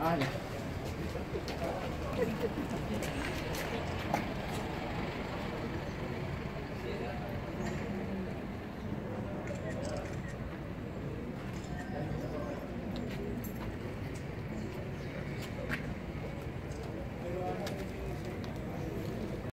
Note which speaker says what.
Speaker 1: Ah, ya.